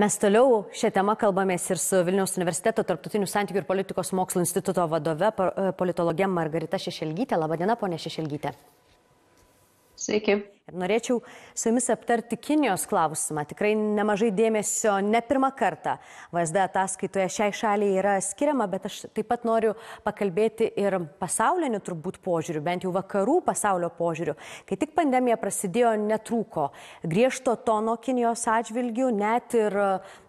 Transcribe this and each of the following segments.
Mes toliau šią temą kalbamės ir su Vilniaus universiteto tarptautinių santykių ir politikos mokslo instituto vadove politologė Margarita Šešelgytė. Labadiena, ponė Šešelgytė. Sveiki. Ir norėčiau su jumis aptarti Kinijos klausimą. Tikrai nemažai dėmesio ne pirmą kartą VSD ataskaitoje šiai šaliai yra skiriama, bet aš taip pat noriu pakalbėti ir pasauliniu turbūt požiūriu, bent jau vakarų pasaulio požiūriu. Kai tik pandemija prasidėjo, netrūko griežto tono Kinijos atžvilgių, net ir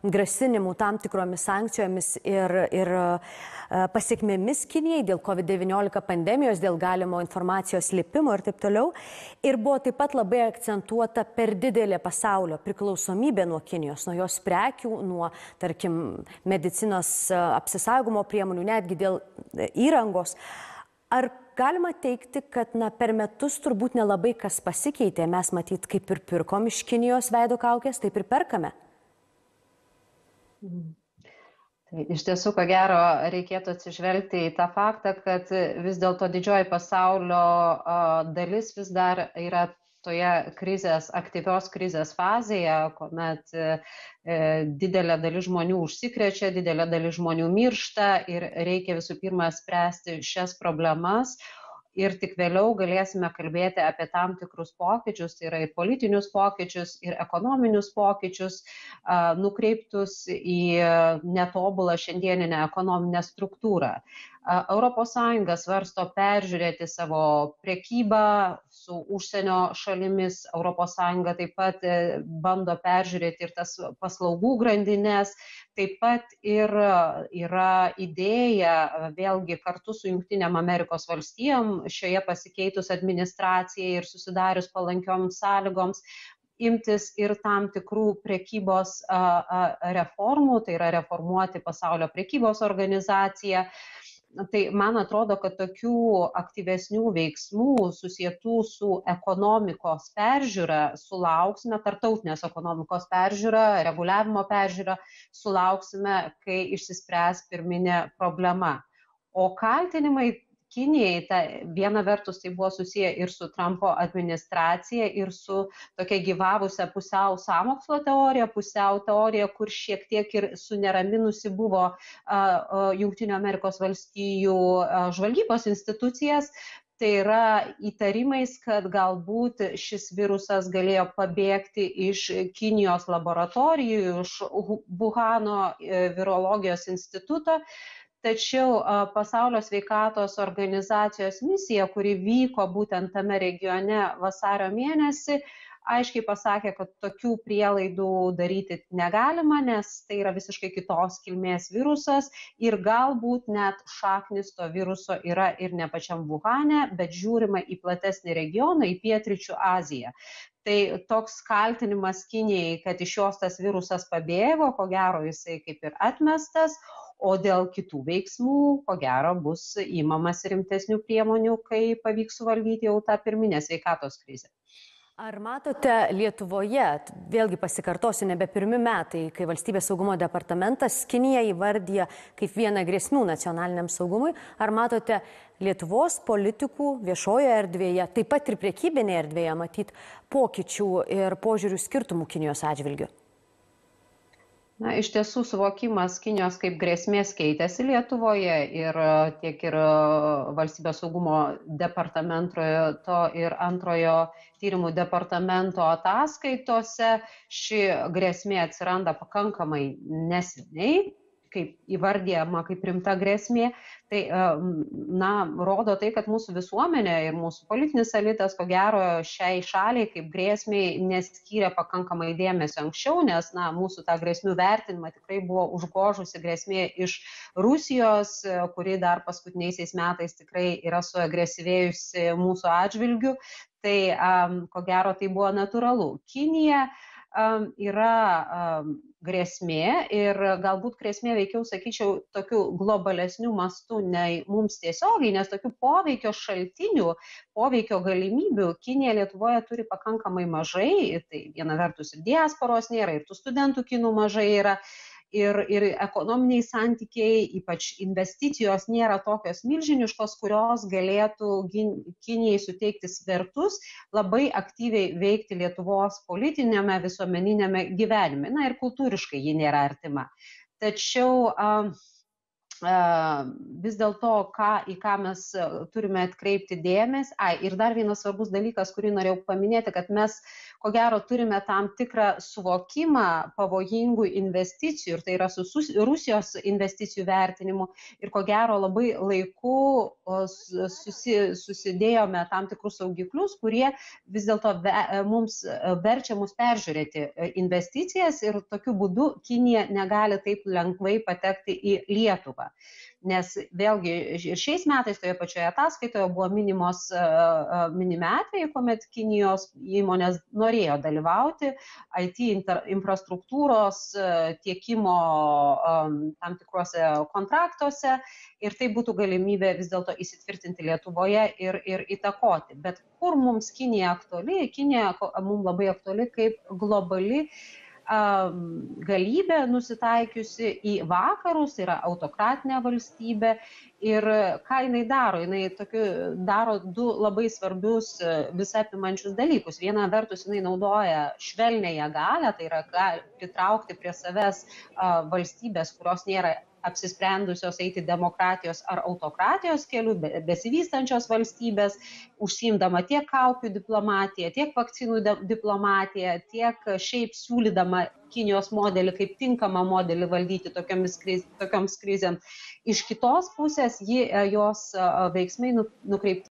grasinimų tam tikromis sankcijomis ir, ir pasiekmėmis Kinijai dėl COVID-19 pandemijos, dėl galimo informacijos lipimo ir taip toliau. Ir buvo taip pat labai akcentuota per didelė pasaulio priklausomybė nuo Kinijos, nuo jos prekių, nuo, tarkim, medicinos apsisaugomo priemonių, netgi dėl įrangos. Ar galima teikti, kad na, per metus turbūt nelabai kas pasikeitė, mes matyt, kaip ir pirkom iš Kinijos veido kaukės, taip ir perkame? Mm. Iš tiesų, ko gero, reikėtų atsižvelgti į tą faktą, kad vis dėlto didžioji pasaulio dalis vis dar yra toje krizės, aktyvios krizės fazėje, kuomet e, didelė dalis žmonių užsikrečia, didelė dalis žmonių miršta ir reikia visų pirma spręsti šias problemas, ir tik vėliau galėsime kalbėti apie tam tikrus pokyčius, tai yra ir politinius pokyčius, ir ekonominius pokyčius, nukreiptus į netobulą šiandieninę ekonominę struktūrą. ES svarsto peržiūrėti savo priekybą su užsienio šalimis, ES taip pat e, bando peržiūrėti ir tas paslaugų grandinės, taip pat ir yra idėja vėlgi kartu su Junktinėm Amerikos valstijom šioje pasikeitus administracijai ir susidarius palankiom sąlygoms imtis ir tam tikrų prekybos reformų, tai yra reformuoti pasaulio prekybos organizaciją, tai man atrodo kad tokių aktyvesnių veiksmų susietų su ekonomikos peržiūra sulauksime tarptautinės ekonomikos peržiūra reguliavimo peržiūra sulauksime kai išsispręs pirminė problema. O kaltinimai kinijai ta viena vertus tai buvo susiję ir su trampo administracija ir su tokia gyvavusia pusiau sąmokslo teorija pusiau teorija kur šiek tiek ir suneraminusi buvo jungtinių amerikos valstijų žvalgybos institucijas. Tai yra įtarimais, kad galbūt šis virusas galėjo pabėgti iš Kinijos laboratorijų, iš Wuhano e, virologijos instituto tačiau pasaulio sveikatos organizacijos misija kuri vyko būtent tame regione vasario mėnesį aiškiai pasakė kad tokių prielaidų daryti negalima nes tai yra visiškai kitos kilmės virusas ir galbūt net šaknys to viruso yra ir ne pačiam vuhane bet žiūrima į platesnį regioną į pietryčių aziją. Tai toks kaltinimas kinijai kad iš jos tas virusas pabėgo ko gero jisai kaip ir atmestas o dėl kitų veiksmų ko gero bus imamasi rimtesnių priemonių kai pavyks suvaldyti jau tą pirminę sveikatos krizę Ar matote Lietuvoje, vėlgi pasikartosiu, nebe pirmi metai, kai valstybės saugumo departamentas Kiniją įvardyja kaip vieną grėsmių nacionaliniam saugumui, ar matote Lietuvos politikų viešojoje erdvėje, taip pat ir priekybinėje erdvėje matyti pokyčių ir požiūrių skirtumų Kinijos atžvilgiu? Na iš tiesų suvokimas kinijos kaip grėsmės keitėsi lietuvoje ir tiek ir valstybės saugumo departamento ir antrojo tyrimų departamento ataskaitose ši grėsmė atsiranda pakankamai neseniai kaip įvardijama kaip rimta grėsmė, tai na, rodo tai, kad mūsų visuomenė ir mūsų politinis elitas, ko gero, šiai šaliai kaip grėsmiai neskyrė pakankamai dėmesio anksčiau, nes na, mūsų tą grėsmių vertinimą tikrai buvo užgožusi grėsmė iš Rusijos, kuri dar paskutiniaisiais metais tikrai yra suagresyvėjusi mūsų atžvilgiu. Tai ko gero tai buvo natūralu. Kinija yra grėsmė ir galbūt grėsmė veikiau, sakyčiau, tokiu globalesniu mastu nei mums tiesiogiai, nes tokių poveikio šaltinių, poveikio galimybių Kinė Lietuvoje turi pakankamai mažai. Tai viena vertus ir diasporos nėra, ir tų studentų kinų mažai yra. Ir, ir ekonominiai santykiai, ypač investicijos nėra tokios milžiniškos, kurios galėtų Kinijai suteikti svertus labai aktyviai veikti Lietuvos politinėme, visuomeninėme gyvenime. Na ir kultūriškai ji nėra artima. Tačiau vis dėlto, ką, į ką mes turime atkreipti dėmesį. Ai, ir dar vienas svarbus dalykas, kurį norėjau paminėti, kad mes ko gero turime tam tikrą suvokimą pavojingų investicijų ir tai yra su Rusijos investicijų vertinimu. Ir ko gero labai laiku susi, susidėjome tam tikrus saugiklius, kurie vis dėlto mums verčia mus peržiūrėti investicijas. Ir tokiu būdu Kinija negali taip lengvai patekti į Lietuvą nes vėlgi ir šiais metais toje pačioje ataskaitoje buvo minimos minimi atvejai, kuomet Kinijos įmonės norėjo dalyvauti IT infrastruktūros tiekimo tam tikruose kontraktuose ir tai būtų galimybė vis dėlto įsitvirtinti Lietuvoje ir, ir įtakoti. Bet kur mums Kinija aktuali? Kinija mums labai aktuali kaip globali uh, galybė nusitaikiusi į vakarus, yra autokratinė valstybė ir ką jinai daro? Jinai tokiu, daro du labai svarbius visapimančius dalykus. Viena vertus jinai naudoja švelnėją galę, tai yra pritraukti prie savęs valstybės, kurios nėra apsisprendusios eiti demokratijos ar autokratijos keliu, besivystančios valstybės, užsimdama tiek kaukių diplomatiją, tiek vakcinų diplomatiją, tiek šiaip siūlydama Kinijos modelį kaip tinkamą modelį valdyti tokiamis, tokioms krizėms. Iš kitos pusės ji, jos veiksmai nu, nukreipti